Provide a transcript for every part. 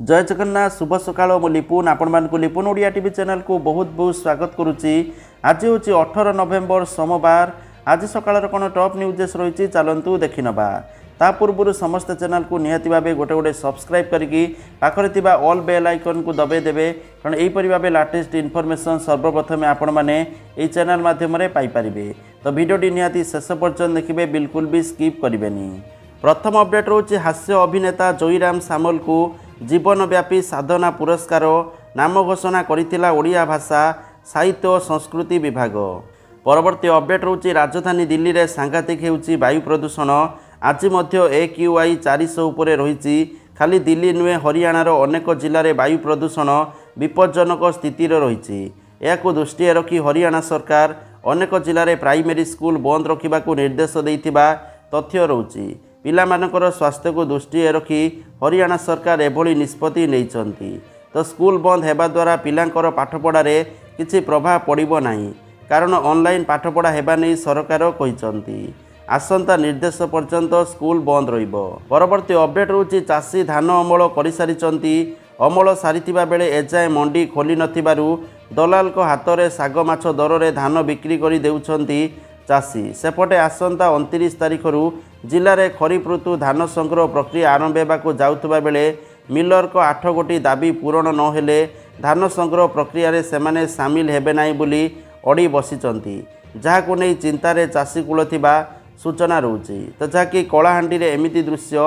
জয় জগন্নাথ, শুভ সকাল। মু লিপুন আপনার লিপুন ওড়িয়া টিভি চ্যানেল কু বহুত বহুত স্বাগত করুছি আজ হচ্ছে অঠর নভেম্বর সোমবার আজ সকালের কোণ টপ নিউজেস রয়েছে চালু দেখি নেবা তা পূর্বর সমস্ত চ্যানেল কু নিহতি ভাবে গোটে গোটে সবসক্রাইব করি পাখে থাকা অল বেল আইকন কু দবাই দেবে কারণ এইপরি ভাবে লাটেস্ট ইনফরমেসন সর্বপ্রথমে আপনার এই চ্যানেল মাধ্যমে পাইপারে তো ভিডিওটি নিহতি শেষ পর্যন্ত দেখবে বিলকুল বি স্কিপ করবে প্রথম অপডেট রয়েছে হাস্য অভিনেতা জয়রাম সামলকু ଜୀବନବ୍ୟାପୀ ସାଧନା ପୁରସ୍କାର ନାମ ଘୋଷଣା କରିଥିଲା ଓଡ଼ିଆ ଭାଷା ସାହିତ୍ୟ ଓ ସଂସ୍କୃତି ବିଭାଗ ପରବର୍ତ୍ତୀ ଅପଡେଟ୍ ରହୁଛି ରାଜଧାନୀ ଦିଲ୍ଲୀରେ ସାଂଘାତିକ ହେଉଛି ବାୟୁ ପ୍ରଦୂଷଣ ଆଜି ମଧ୍ୟ ଏ କ୍ୟୁ ଆଇ ଚାରିଶହ ଉପରେ ରହିଛି ଖାଲି ଦିଲ୍ଲୀ ନୁହେଁ ହରିୟାଣାର ଅନେକ ଜିଲ୍ଲାରେ ବାୟୁ ପ୍ରଦୂଷଣ ବିପଜ୍ଜନକ ସ୍ଥିତିରେ ରହିଛି ଏହାକୁ ଦୃଷ୍ଟିରେ ରଖି ହରିୟାଣା ସରକାର ଅନେକ ଜିଲ୍ଲାରେ ପ୍ରାଇମେରୀ ସ୍କୁଲ ବନ୍ଦ ରଖିବାକୁ ନିର୍ଦ୍ଦେଶ ଦେଇଥିବା ତଥ୍ୟ ରହୁଛି ପିଲାମାନଙ୍କର ସ୍ୱାସ୍ଥ୍ୟକୁ ଦୃଷ୍ଟିରେ ରଖି ହରିୟାଣା ସରକାର ଏଭଳି ନିଷ୍ପତ୍ତି ନେଇଛନ୍ତି। ତ ସ୍କୁଲ ବନ୍ଦ ହେବା ଦ୍ୱାରା ପିଲାଙ୍କର ପାଠପଢ଼ାରେ କିଛି ପ୍ରଭାବ ପଡ଼ିବ ନାହିଁ। କାରଣ ଅନଲାଇନ୍ ପାଠପଢ଼ା ହେବା ନେଇ ସରକାର କହିଛନ୍ତି ଆସନ୍ତା ନିର୍ଦ୍ଦେଶ ପର୍ଯ୍ୟନ୍ତ ସ୍କୁଲ ବନ୍ଦ ରହିବ। ପରବର୍ତ୍ତୀ ଅପଡେଟ୍ ରହୁଛି ଚାଷୀ ଧାନ ଅମଳ କରିସାରିଛନ୍ତି। ଅମଳ ସାରିଥିବା ବେଳେ ଏଯାଏଁ ମଣ୍ଡି ଖୋଲି ନଥିବାରୁ ଦଲାଲଙ୍କ ହାତରେ ଶାଗ ମାଛ ଦରରେ ଧାନ ବିକ୍ରି କରି ଦେଉଛନ୍ତି ଚାଷୀ। ସେପଟେ ଆସନ୍ତା ଅଣତିରିଶ ତାରିଖରୁ ଜିଲ୍ଲାରେ ଖରିଫ ଋତୁ ଧାନ ସଂଗ୍ରହ ପ୍ରକ୍ରିୟା ଆରମ୍ଭ ହେବାକୁ ଯାଉଥିବା ବେଳେ ମିଲରଙ୍କ ଆଠ ଗୋଟି ଦାବି ପୂରଣ ନ ହେଲେ ଧାନ ସଂଗ୍ରହ ପ୍ରକ୍ରିୟାରେ ସେମାନେ ସାମିଲ ହେବେ ନାହିଁ ବୋଲି ଅଡ଼ି ବସିଛନ୍ତି। ଯାହାକୁ ନେଇ ଚିନ୍ତାରେ ଚାଷୀକୂଳ ଥିବା ସୂଚନା ରହୁଛି। ତ ଯାହାକି କଳାହାଣ୍ଡିରେ ଏମିତି ଦୃଶ୍ୟ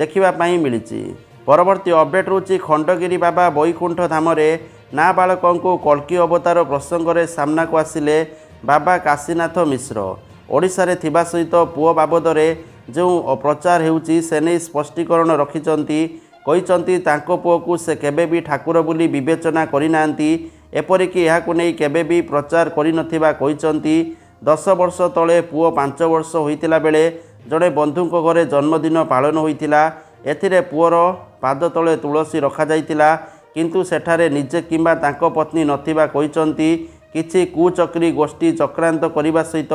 ଦେଖିବା ପାଇଁ ମିଳିଛି। ପରବର୍ତ୍ତୀ ଅପଡେଟ୍ ରହୁଛି ଖଣ୍ଡଗିରି ବାବା ବୈକୁଣ୍ଠ ଧାମରେ ନାବାଳକଙ୍କୁ କଳ୍କି ଅବତାର ପ୍ରସଙ୍ଗରେ ସାମ୍ନାକୁ ଆସିଲେ ବାବା କାଶୀନାଥ ମିଶ୍ର ଓଡ଼ିଶାରେ ଥିବା ସହିତ ପୁଅ ବାବଦରେ ଯେଉଁ ପ୍ରଚାର ହେଉଛି ସେ ନେଇ ସ୍ପଷ୍ଟୀକରଣ ରଖିଛନ୍ତି କହିଛନ୍ତି ତାଙ୍କ ପୁଅକୁ ସେ କେବେ ବି ଠାକୁର ବୋଲି ବିବେଚନା କରିନାହାନ୍ତି। ଏପରିକି ଏହାକୁ ନେଇ କେବେ ବି ପ୍ରଚାର କରିନଥିବା କହିଛନ୍ତି। ଦଶ ବର୍ଷ ତଳେ ପୁଅ ପାଞ୍ଚ ବର୍ଷ ହୋଇଥିଲା ବେଳେ ଜଣେ ବନ୍ଧୁଙ୍କ ଘରେ ଜନ୍ମଦିନ ପାଳନ ହୋଇଥିଲା। ଏଥିରେ ପୁଅର ପାଦ ତଳେ ତୁଳସୀ ରଖାଯାଇଥିଲା। କିନ୍ତୁ ସେଠାରେ ନିଜେ କିମ୍ବା ତାଙ୍କ ପତ୍ନୀ ନଥିବା କହିଛନ୍ତି। କିଛି କୁଚକ୍ରୀ ଗୋଷ୍ଠୀ ଚକ୍ରାନ୍ତ କରିବା ସହିତ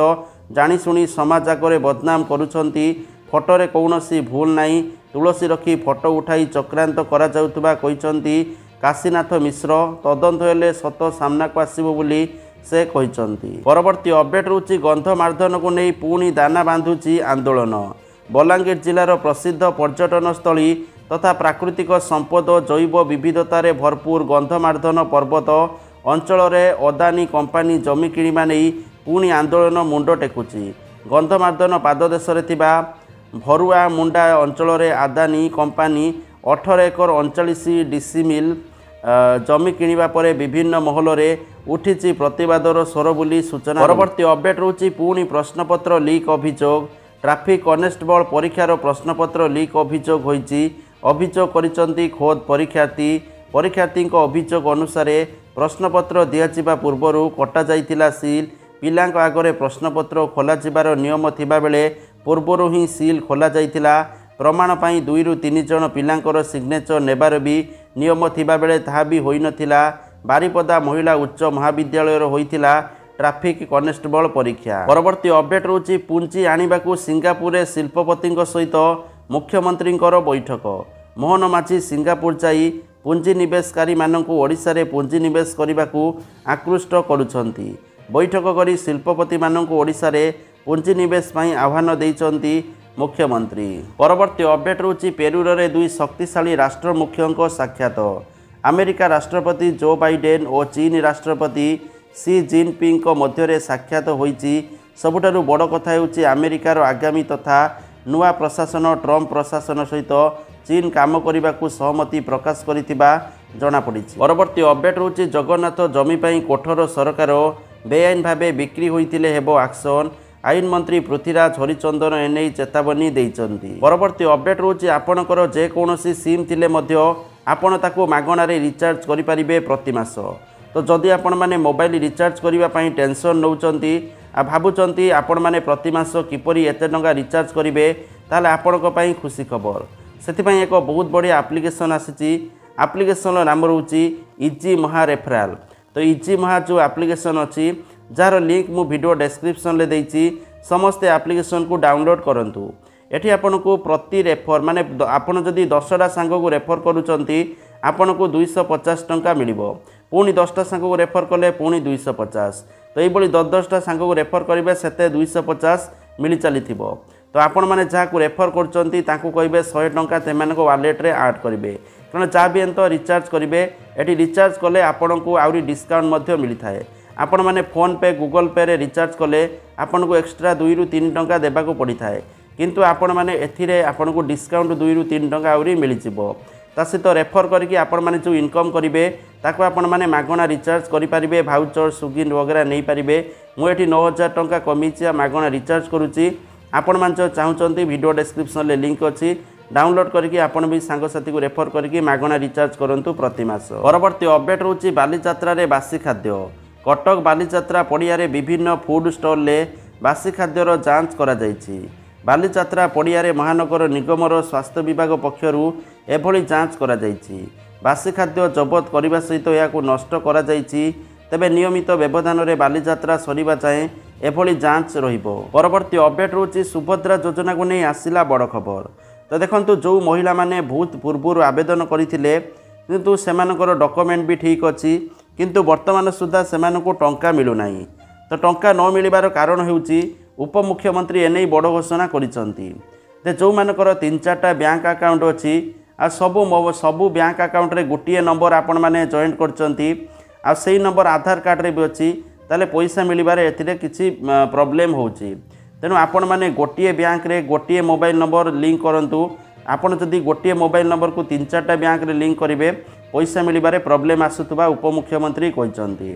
ଜାଣିଶୁଣି ସମାଜ ଆଗରେ ବଦନାମ କରୁଛନ୍ତି। ଫଟୋରେ କୌଣସି ଭୁଲ ନାହିଁ। ତୁଳସୀ ରଖି ଫଟୋ ଉଠାଇ ଚକ୍ରାନ୍ତ କରାଯାଉଥିବା କହିଛନ୍ତି କାଶୀନାଥ ମିଶ୍ର। ତଦନ୍ତ ହେଲେ ସତ ସାମ୍ନାକୁ ଆସିବ ବୋଲି ସେ କହିଛନ୍ତି। ପରବର୍ତ୍ତୀ ଅପଡେଟ୍ ରହୁଛି ଗନ୍ଧମାର୍ଦ୍ଦନକୁ ନେଇ ପୁଣି ଦାନା ବାନ୍ଧୁଛି ଆନ୍ଦୋଳନ। ବଲାଙ୍ଗୀର ଜିଲ୍ଲାର ପ୍ରସିଦ୍ଧ ପର୍ଯ୍ୟଟନସ୍ଥଳୀ ତଥା ପ୍ରାକୃତିକ ସମ୍ପଦ ଜୈବ ବିବିଧତାରେ ଭରପୁର ଗନ୍ଧମାର୍ଦ୍ଦନ ପର୍ବତ ଅଞ୍ଚଳରେ ଅଦାନୀ କମ୍ପାନୀ ଜମି କିଣିବା ନେଇ ପୁଣି ଆନ୍ଦୋଳନ ମୁଣ୍ଡ ଟେକୁଛି। ଗନ୍ଧମାର୍ଦ୍ଦନ ପାଦଦେଶରେ ଥିବା ଭରୁଆ ମୁଣ୍ଡା ଅଞ୍ଚଳରେ ଆଦାନୀ କମ୍ପାନୀ ଅଠର ଏକର ଅଣଚାଳିଶ ଡିସିମିଲ୍ ଜମି କିଣିବା ପରେ ବିଭିନ୍ନ ମହଲରେ ଉଠିଛି ପ୍ରତିବାଦର ସ୍ୱର ବୋଲି ସୂଚନା ପରବର୍ତ୍ତୀ ଅପଡେଟ୍ ରହୁଛି ପୁଣି ପ୍ରଶ୍ନପତ୍ର ଲିକ୍ ଅଭିଯୋଗ। ଟ୍ରାଫିକ୍ କନେଷ୍ଟବଳ ପରୀକ୍ଷାର ପ୍ରଶ୍ନପତ୍ର ଲିକ୍ ଅଭିଯୋଗ ହୋଇଛି। ଅଭିଯୋଗ କରିଛନ୍ତି ଖୋଦ୍ ପରୀକ୍ଷାର୍ଥୀ। ପରୀକ୍ଷାର୍ଥୀଙ୍କ ଅଭିଯୋଗ ଅନୁସାରେ ପ୍ରଶ୍ନପତ୍ର ଦିଆଯିବା ପୂର୍ବରୁ କଟାଯାଇଥିଲା ସିଲ୍। ପିଲାଙ୍କ ଆଗରେ ପ୍ରଶ୍ନପତ୍ର ଖୋଲାଯିବାର ନିୟମ ଥିବାବେଳେ ପୂର୍ବରୁ ହିଁ ସିଲ୍ ଖୋଲାଯାଇଥିଲା। ପ୍ରମାଣ ପାଇଁ ଦୁଇରୁ ତିନି ଜଣ ପିଲାଙ୍କର ସିଗ୍ନେଚର ନେବାର ବି ନିୟମ ଥିବାବେଳେ ତାହା ବି ହୋଇନଥିଲା। ବାରିପଦା ମହିଳା ଉଚ୍ଚ ମହାବିଦ୍ୟାଳୟର ହୋଇଥିଲା ଟ୍ରାଫିକ୍ କନେଷ୍ଟବଳ ପରୀକ୍ଷା। ପରବର୍ତ୍ତୀ ଅପଡେଟ୍ ରହୁଛି ପୁଞ୍ଜି ଆଣିବାକୁ ସିଙ୍ଗାପୁରରେ ଶିଳ୍ପପତିଙ୍କ ସହିତ ମୁଖ୍ୟମନ୍ତ୍ରୀଙ୍କର ବୈଠକ। ମୋହନ ମାଝୀ ସିଙ୍ଗାପୁର ଯାଇ ପୁଞ୍ଜିନିବେଶକାରୀମାନଙ୍କୁ ଓଡ଼ିଶାରେ ପୁଞ୍ଜିନିବେଶ କରିବାକୁ ଆକୃଷ୍ଟ କରୁଛନ୍ତି। ବୈଠକ କରି ଶିଳ୍ପପତିମାନଙ୍କୁ ଓଡ଼ିଶାରେ ପୁଞ୍ଜିନିବେଶ ପାଇଁ ଆହ୍ୱାନ ଦେଇଛନ୍ତି ମୁଖ୍ୟମନ୍ତ୍ରୀ। ପରବର୍ତ୍ତୀ ଅପଡେଟ୍ ରହୁଛି ପେରୁରରେ ଦୁଇ ଶକ୍ତିଶାଳୀ ରାଷ୍ଟ୍ର ମୁଖ୍ୟଙ୍କ ସାକ୍ଷାତ। ଆମେରିକା ରାଷ୍ଟ୍ରପତି ଜୋ ବାଇଡେନ୍ ଓ ଚୀନ ରାଷ୍ଟ୍ରପତି ସି ଜିନ୍ପିଙ୍ଗଙ୍କ ମଧ୍ୟରେ ସାକ୍ଷାତ ହୋଇଛି। ସବୁଠାରୁ ବଡ଼ କଥା ହେଉଛି ଆମେରିକାର ଆଗାମୀ ତଥା ନୂଆ ପ୍ରଶାସନ ଟ୍ରମ୍ପ ପ୍ରଶାସନ ସହିତ ଚୀନ କାମ କରିବାକୁ ସହମତି ପ୍ରକାଶ କରିଥିବା ଜଣାପଡ଼ିଛି। ପରବର୍ତ୍ତୀ ଅପଡେଟ୍ ରହୁଛି ଜଗନ୍ନାଥ ଜମି ପାଇଁ କୋଠର ସରକାର ବେଆଇନ ଭାବେ ବିକ୍ରି ହୋଇଥିଲେ ହେବ ଆକ୍ସନ୍। ଆଇନ ମନ୍ତ୍ରୀ ପୃଥ୍ୱୀରାଜ ହରିଚନ୍ଦନ ଏନେଇ ଚେତାବନୀ ଦେଇଛନ୍ତି। ପରବର୍ତ୍ତୀ ଅପଡେଟ୍ ରହୁଛି ଆପଣଙ୍କର ଯେକୌଣସି ସିମ୍ ଥିଲେ ମଧ୍ୟ ଆପଣ ତାକୁ ମାଗଣାରେ ରିଚାର୍ଜ କରିପାରିବେ ପ୍ରତି ମାସ। ତ ଯଦି ଆପଣମାନେ ମୋବାଇଲ ରିଚାର୍ଜ କରିବା ପାଇଁ ଟେନସନ୍ ନେଉଛନ୍ତି ଆଉ ଭାବୁଛନ୍ତି ଆପଣମାନେ ପ୍ରତି ମାସ କିପରି ଏତେ ଟଙ୍କା ରିଚାର୍ଜ କରିବେ ତାହେଲେ ଆପଣଙ୍କ ପାଇଁ ଖୁସି ଖବର। ସେଥିପାଇଁ ଏକ ବହୁତ ବଢ଼ିଆ ଆପ୍ଲିକେସନ୍ ଆସିଛି। ଆପ୍ଲିକେସନ୍ର ନାମ ରହୁଛି ଇଜି ମହା ରେଫରାଲ୍ ତ ଇଜି ମହା ଯେଉଁ ଆପ୍ଲିକେସନ୍ ଅଛି ଯାହାର ଲିଙ୍କ୍ ମୁଁ ଭିଡ଼ିଓ ଡେସ୍କ୍ରିପସନ୍ରେ ଦେଇଛି ସମସ୍ତେ ଆପ୍ଲିକେସନ୍କୁ ଡାଉନଲୋଡ଼୍ କରନ୍ତୁ। ଏଠି ଆପଣଙ୍କୁ ପ୍ରତି ରେଫର ମାନେ ଆପଣ ଯଦି ଦଶଟା ସାଙ୍ଗକୁ ରେଫର କରୁଛନ୍ତି ଆପଣଙ୍କୁ ଦୁଇଶହ ପଚାଶ ଟଙ୍କା ମିଳିବ। ପୁଣି ଦଶଟା ସାଙ୍ଗକୁ ରେଫର କଲେ ପୁଣି ଦୁଇଶହ ପଚାଶ। ତ ଏଇଭଳି ଦଶ ଦଶଟା ସାଙ୍ଗକୁ ରେଫର କରିବେ ସେତେ ଦୁଇଶହ ପଚାଶ ମିଳି ଚାଲିଥିବ। ତ ଆପଣମାନେ ଯାହାକୁ ରେଫର କରୁଛନ୍ତି ତାଙ୍କୁ କହିବେ ଶହେ ଟଙ୍କା ସେମାନଙ୍କ ୱାଲେଟ୍ରେ ଆଡ଼୍ କରିବେ। କାରଣ ଯାହା ବି ଏନ୍ତ ରିଚାର୍ଜ କରିବେ ଏଠି ରିଚାର୍ଜ କଲେ ଆପଣଙ୍କୁ ଆହୁରି ଡିସକାଉଣ୍ଟ ମଧ୍ୟ ମିଳିଥାଏ। ଆପଣମାନେ ଫୋନ୍ପେ ଗୁଗଲ୍ ପେରେ ରିଚାର୍ଜ କଲେ ଆପଣଙ୍କୁ ଏକ୍ସଟ୍ରା ଦୁଇରୁ ତିନି ଟଙ୍କା ଦେବାକୁ ପଡ଼ିଥାଏ। କିନ୍ତୁ ଆପଣମାନେ ଏଥିରେ ଆପଣଙ୍କୁ ଡିସକାଉଣ୍ଟ ଦୁଇରୁ ତିନି ଟଙ୍କା ଆହୁରି ମିଳିଯିବ। ତା ସହିତ ରେଫର କରିକି ଆପଣମାନେ ଯେଉଁ ଇନକମ୍ କରିବେ ତାକୁ ଆପଣମାନେ ମାଗଣା ରିଚାର୍ଜ କରିପାରିବେ ଭାଉଚର ସୁଗିନ୍ ବଗେରା ନେଇପାରିବେ। ମୁଁ ଏଠି ନଅ ହଜାର ଟଙ୍କା କମିଛି ଆଉ ମାଗଣା ରିଚାର୍ଜ କରୁଛି ଆପଣମାନେ ଯେଉଁ ଚାହୁଁଛନ୍ତି ଭିଡ଼ିଓ ଡେସ୍କ୍ରିପସନ୍ରେ ଲିଙ୍କ୍ ଅଛି ଡାଉନଲୋଡ୍ କରିକି ଆପଣ ବି ସାଙ୍ଗସାଥିକୁ ରେଫର କରିକି ମାଗଣା ରିଚାର୍ଜ କରନ୍ତୁ ପ୍ରତି ମାସ। ପରବର୍ତ୍ତୀ ଅପଡେଟ୍ ହେଉଛି ବାଲିଯାତ୍ରାରେ ବାସି ଖାଦ୍ୟ। କଟକ ବାଲିଯାତ୍ରା ପଡ଼ିଆରେ ବିଭିନ୍ନ ଫୁଡ୍ ଷ୍ଟଲ୍ରେ ବାସି ଖାଦ୍ୟର ଯାଞ୍ଚ କରାଯାଇଛି। ବାଲିଯାତ୍ରା ପଡ଼ିଆରେ ମହାନଗର ନିଗମର ସ୍ୱାସ୍ଥ୍ୟ ବିଭାଗ ପକ୍ଷରୁ ଏଭଳି ଯାଞ୍ଚ କରାଯାଇଛି। ବାସି ଖାଦ୍ୟ ଜବତ କରିବା ସହିତ ଏହାକୁ ନଷ୍ଟ କରାଯାଇଛି। ତେବେ ନିୟମିତ ବ୍ୟବଧାନରେ ବାଲିଯାତ୍ରା ସରିବା ଯାଏଁ ଏଭଳି ଯାଞ୍ଚ ରହିବ ପରବର୍ତ୍ତୀ ଅପଡେଟ୍ ହେଉଛି ସୁଭଦ୍ରା ଯୋଜନାକୁ ନେଇ ଆସିଲା ବଡ଼ ଖବର। ତ ଦେଖନ୍ତୁ ଯେଉଁ ମହିଳାମାନେ ବହୁତ ପୂର୍ବରୁ ଆବେଦନ କରିଥିଲେ କିନ୍ତୁ ସେମାନଙ୍କର ଡକୁମେଣ୍ଟ ବି ଠିକ୍ ଅଛି କିନ୍ତୁ ବର୍ତ୍ତମାନ ସୁଦ୍ଧା ସେମାନଙ୍କୁ ଟଙ୍କା ମିଳୁନାହିଁ। ତ ଟଙ୍କା ନ ମିଳିବାର କାରଣ ହେଉଛି ଉପମୁଖ୍ୟମନ୍ତ୍ରୀ ଏନେଇ ବଡ଼ ଘୋଷଣା କରିଛନ୍ତି। ଯେ ଯେଉଁମାନଙ୍କର ତିନି ଚାରିଟା ବ୍ୟାଙ୍କ ଆକାଉଣ୍ଟ ଅଛି ଆଉ ସବୁ ମୋ- ସବୁ ବ୍ୟାଙ୍କ ଆକାଉଣ୍ଟରେ ଗୋଟିଏ ନମ୍ବର ଆପଣମାନେ ଜଏଣ୍ଟ କରିଛନ୍ତି ଆଉ ସେଇ ନମ୍ବର ଆଧାର କାର୍ଡ଼ରେ ବି ଅଛି। ତାହେଲେ ପଇସା ମିଳିବାରେ ଏଥିରେ କିଛି ପ୍ରୋବ୍ଲେମ୍ ହେଉଛି। ତେଣୁ ଆପଣମାନେ ଗୋଟିଏ ବ୍ୟାଙ୍କରେ ଗୋଟିଏ ମୋବାଇଲ ନମ୍ବର ଲିଙ୍କ କରନ୍ତୁ। ଆପଣ ଯଦି ଗୋଟିଏ ମୋବାଇଲ ନମ୍ବରକୁ ତିନି ଚାରିଟା ବ୍ୟାଙ୍କରେ ଲିଙ୍କ କରିବେ ପଇସା ମିଳିବାରେ ପ୍ରୋବ୍ଲେମ୍ ଆସୁଥିବା ଉପମୁଖ୍ୟମନ୍ତ୍ରୀ କହିଛନ୍ତି।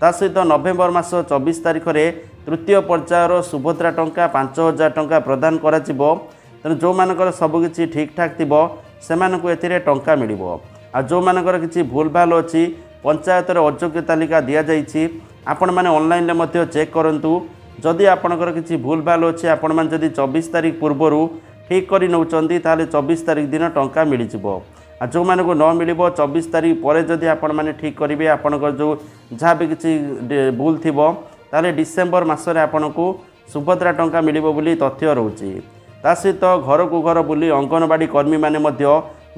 ତା ସହିତ ନଭେମ୍ବର ମାସ ଚବିଶ ତାରିଖରେ ତୃତୀୟ ପର୍ଯ୍ୟାୟର ସୁଭଦ୍ରା ଟଙ୍କା ପାଞ୍ଚ ହଜାର ଟଙ୍କା ପ୍ରଦାନ କରାଯିବ। ତେଣୁ ଯେଉଁମାନଙ୍କର ସବୁକିଛି ଠିକ୍ଠାକ୍ ଥିବ ସେମାନଙ୍କୁ ଏଥିରେ ଟଙ୍କା ମିଳିବ। ଆଉ ଯେଉଁମାନଙ୍କର କିଛି ଭୁଲଭାଲ ଅଛି ପଞ୍ଚାୟତର ଅଯୋଗ୍ୟ ତାଲିକା ଦିଆଯାଇଛି। ଆପଣମାନେ ଅନଲାଇନ୍ରେ ମଧ୍ୟ ଚେକ୍ କରନ୍ତୁ। ଯଦି ଆପଣଙ୍କର କିଛି ଭୁଲଭାଲ ଅଛି ଆପଣମାନେ ଯଦି ଚବିଶ ତାରିଖ ପୂର୍ବରୁ ଠିକ୍ କରି ନେଉଛନ୍ତି ତାହେଲେ ଚବିଶ ତାରିଖ ଦିନ ଟଙ୍କା ମିଳିଯିବ। ଆଉ ଯେଉଁମାନଙ୍କୁ ନ ମିଳିବ ଚବିଶ ତାରିଖ ପରେ ଯଦି ଆପଣମାନେ ଠିକ୍ କରିବେ ଆପଣଙ୍କର ଯେଉଁ ଯାହା ବି କିଛି ଭୁଲ ଥିବ ତାହେଲେ ଡିସେମ୍ବର ମାସରେ ଆପଣଙ୍କୁ ସୁଭଦ୍ରା ଟଙ୍କା ମିଳିବ ବୋଲି ତଥ୍ୟ ରହୁଛି। ତା ସହିତ ଘରକୁ ଘର ବୁଲି ଅଙ୍ଗନବାଡ଼ି କର୍ମୀମାନେ ମଧ୍ୟ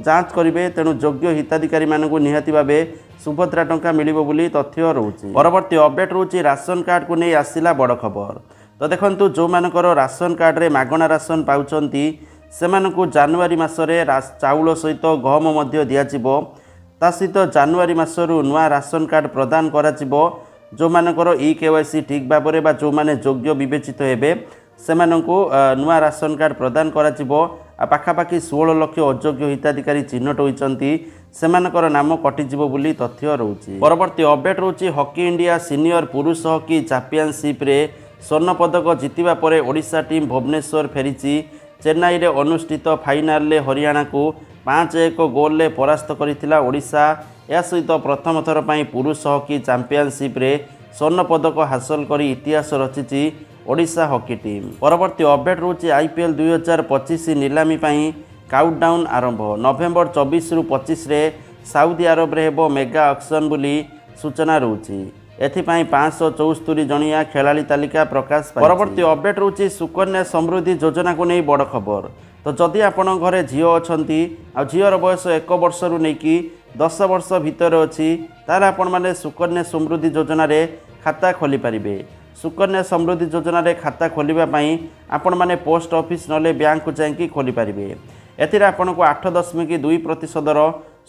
ଯାଞ୍ଚ କରିବେ ତେଣୁ ଯୋଗ୍ୟ ହିତାଧିକାରୀମାନଙ୍କୁ ନିହାତି ଭାବେ ସୁଭଦ୍ରା ଟଙ୍କା ମିଳିବ ବୋଲି ତଥ୍ୟ ରହୁଛି। ପରବର୍ତ୍ତୀ ଅପଡେଟ୍ ରହୁଛି ରାସନ କାର୍ଡ଼କୁ ନେଇ ଆସିଲା ବଡ଼ ଖବର। ତ ଦେଖନ୍ତୁ ଯେଉଁମାନଙ୍କର ରାସନ କାର୍ଡ଼ରେ ମାଗଣା ରାସନ ପାଉଛନ୍ତି ସେମାନଙ୍କୁ ଜାନୁଆରୀ ମାସରେ ରାସ- ଚାଉଳ ସହିତ ଗହମ ମଧ୍ୟ ଦିଆଯିବ। ତା ସହିତ ଜାନୁଆରୀ ମାସରୁ ନୂଆ ରାସନ କାର୍ଡ଼ ପ୍ରଦାନ କରାଯିବ। ଯେଉଁମାନଙ୍କର ଇ କେ ୱାଇ ସି ଠିକ୍ ଭାବରେ ବା ଯେଉଁମାନେ ଯୋଗ୍ୟ ବିବେଚିତ ହେବେ ସେମାନଙ୍କୁ ଅ, ନୂଆ ରାସନ କାର୍ଡ଼ ପ୍ରଦାନ କରାଯିବ। ଆଉ ପାଖାପାଖି ଷୋହଳ ଲକ୍ଷ ଅଯୋଗ୍ୟ ହିତାଧିକାରୀ ଚିହ୍ନଟ ହୋଇଛନ୍ତି। ସେମାନଙ୍କର ନାମ କଟିଯିବ ବୋଲି ତଥ୍ୟ ରହୁଛି। ପରବର୍ତ୍ତୀ ଅପଡେଟ୍ ରହୁଛି ହକି ଇଣ୍ଡିଆ ସିନିୟର ପୁରୁଷ ହକି ଚାମ୍ପିଅନସିପ୍ରେ ସ୍ୱର୍ଣ୍ଣ ପଦକ ଜିତିବା ପରେ ଓଡ଼ିଶା ଟିମ୍ ଭୁବନେଶ୍ୱର ଫେରିଛି। ଚେନ୍ନାଇରେ ଅନୁଷ୍ଠିତ ଫାଇନାଲରେ ହରିୟାଣାକୁ ପାଞ୍ଚ ଏକ ଗୋଲରେ ପରାସ୍ତ କରିଥିଲା ଓଡ଼ିଶା। ଏହା ସହିତ ପ୍ରଥମ ଥର ପାଇଁ ପୁରୁଷ ହକି ଚାମ୍ପିଅନସିପ୍ରେ ସ୍ୱର୍ଣ୍ଣ ପଦକ ହାସଲ କରି ଇତିହାସ ରଚିଛି। ଓଡ଼ିଶା ହକି ଟିମ୍ ପରବର୍ତ୍ତୀ ଅପଡେଟ୍ ରହୁଛି ଆଇ ପି ଏଲ୍ ଦୁଇହଜାର ପଚିଶ ନିଲାମୀ ପାଇଁ କାଉଣ୍ଟଡାଉନ୍ ଆରମ୍ଭ ନଭେମ୍ବର ଚବିଶରୁ ପଚିଶରେ ସାଉଦି ଆରବରେ ହେବ ମେଗା ଅକ୍ସନ୍ ବୋଲି ସୂଚନା ରହୁଛି ଏଥିପାଇଁ ପାଞ୍ଚଶହ ଚଉସ୍ତରୀ ଜଣିଆ ଖେଳାଳି ତାଲିକା ପ୍ରକାଶ ପାଇଛି। ପରବର୍ତ୍ତୀ ଅପଡେଟ୍ ରହୁଛି ସୁକନ୍ୟା ସମୃଦ୍ଧି ଯୋଜନାକୁ ନେଇ ବଡ଼ ଖବର ତ ଯଦି ଆପଣଙ୍କ ଘରେ ଝିଅ ଅଛନ୍ତି ଆଉ ଝିଅର ବୟସ ଏକ ବର୍ଷରୁ ନେଇକି ଦଶ ବର୍ଷ ଭିତରେ ଅଛି ତାହେଲେ ଆପଣମାନେ ସୁକନ୍ୟା ସମୃଦ୍ଧି ଯୋଜନାରେ ଖାତା ଖୋଲିପାରିବେ ସୁକନ୍ୟା ସମୃଦ୍ଧି ଯୋଜନାରେ ଖାତା ଖୋଲିବା ପାଇଁ ଆପଣମାନେ ପୋଷ୍ଟ ଅଫିସ୍ ନହେଲେ ବ୍ୟାଙ୍କକୁ ଯାଇକି ଖୋଲିପାରିବେ। ଏଥିରେ ଆପଣଙ୍କୁ ଆଠ ଦଶମିକ ଦୁଇ ପ୍ରତିଶତର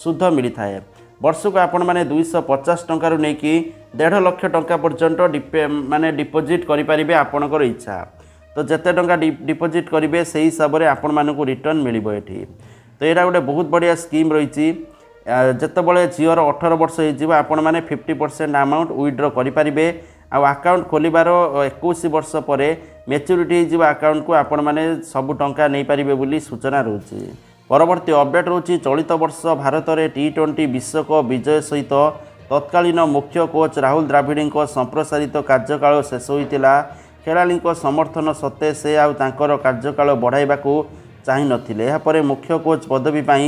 ସୁଧ ମିଳିଥାଏ। ବର୍ଷକୁ ଆପଣମାନେ ଦୁଇଶହ ପଚାଶ ଟଙ୍କାରୁ ନେଇକି ଦେଢ଼ ଲକ୍ଷ ଟଙ୍କା ପର୍ଯ୍ୟନ୍ତ ଡିପେ ମାନେ ଡିପୋଜିଟ୍ କରିପାରିବେ ଆପଣଙ୍କର ଇଚ୍ଛା। ତ ଯେତେ ଟଙ୍କା ଡି- ଡିପୋଜିଟ୍ କରିବେ ସେଇ ହିସାବରେ ଆପଣମାନଙ୍କୁ ରିଟର୍ଣ୍ଣ ମିଳିବ ଏଠି। ତ ଏଇଟା ଗୋଟେ ବହୁତ ବଢ଼ିଆ ସ୍କିମ୍ ରହିଛି। ଆ, ଯେତେବେଳେ ଝିଅର ଅଠର ବର୍ଷ ହେଇଯିବ ଆପଣମାନେ ଫିଫ୍ଟି ପରସେଣ୍ଟ ଆମାଉଣ୍ଟ ୱିଡ୍ର କରିପାରିବେ। ଆଉ ଆକାଉଣ୍ଟ ଖୋଲିବାର ଏକୋଇଶ ବର୍ଷ ପରେ ମେଚ୍ୟୁରିଟି ହେଇଯିବ ଆକାଉଣ୍ଟକୁ ଆପଣମାନେ ସବୁ ଟଙ୍କା ନେଇପାରିବେ ବୋଲି ସୂଚନା ରହୁଛି। ପରବର୍ତ୍ତୀ ଅପଡେଟ୍ ରହୁଛି ଚଳିତ ବର୍ଷ ଭାରତରେ ଟି ଟ୍ୱେଣ୍ଟି ବିଶ୍ୱକପ୍ ବିଜୟ ସହିତ ତତ୍କାଳୀନ ମୁଖ୍ୟ କୋଚ୍ ରାହୁଲ ଦ୍ରାଭିଡ଼ଙ୍କ ସମ୍ପ୍ରସାରିତ କାର୍ଯ୍ୟକାଳ ଶେଷ ହୋଇଥିଲା। ଖେଳାଳିଙ୍କ ସମର୍ଥନ ସତ୍ତ୍ୱେ ସେ ଆଉ ତାଙ୍କର କାର୍ଯ୍ୟକାଳ ବଢ଼ାଇବାକୁ ଚାହିଁନଥିଲେ। ଏହାପରେ ମୁଖ୍ୟ କୋଚ୍ ପଦବୀ ପାଇଁ